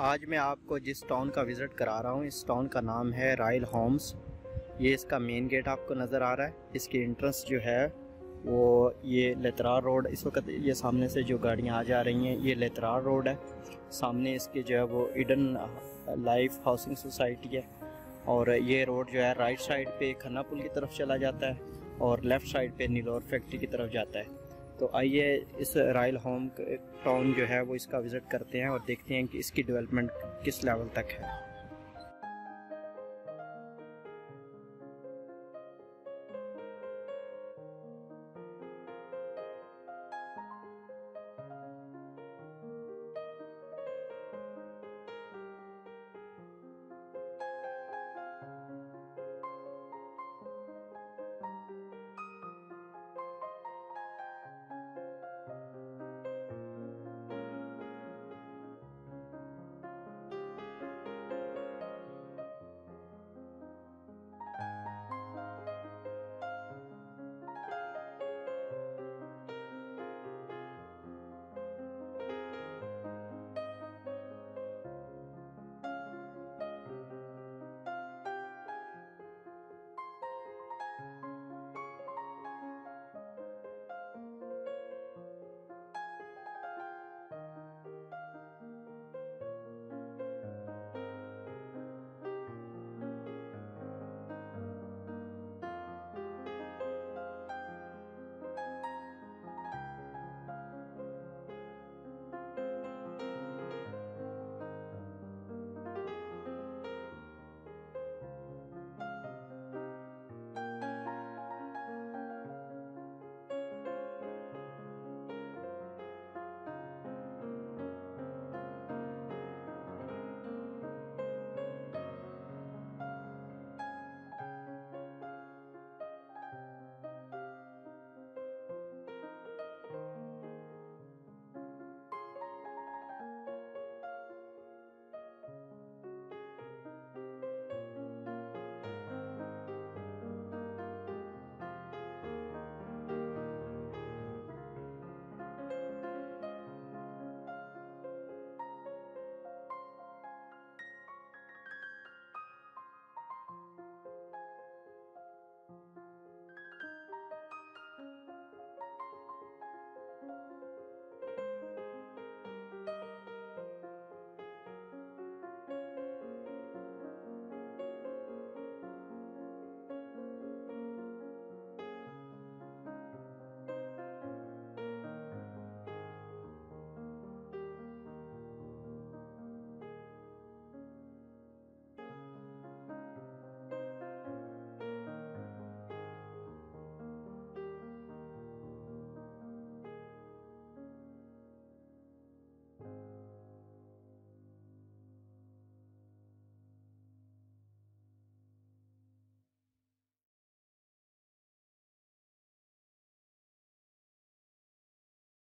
आज मैं आपको जिस टाउन का विज़िट करा रहा हूँ, इस टाउन का नाम है रॉयल होम्स ये इसका मेन गेट आपको नज़र आ रहा है। इसकी एंट्रेंस जो है, वो ये लेतरार रोड, इस वक्त ये सामने से जो गाड़ियाँ आ जा रही हैं, ये लेतरार रोड है। सामने इसके जो है, वो इडन लाइफ हाउसिंग सोसाइटी है। और ये रोड जो है राइट साइड पे खन्ना पुल की तरफ़ चला जाता है और लेफ़्ट साइड पे नीलोर फैक्ट्री की तरफ़ जाता है। तो आइए इस रॉयल होम टाउन जो है वो इसका विज़िट करते हैं और देखते हैं कि इसकी डेवलपमेंट किस लेवल तक है।